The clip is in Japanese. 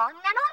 そんなの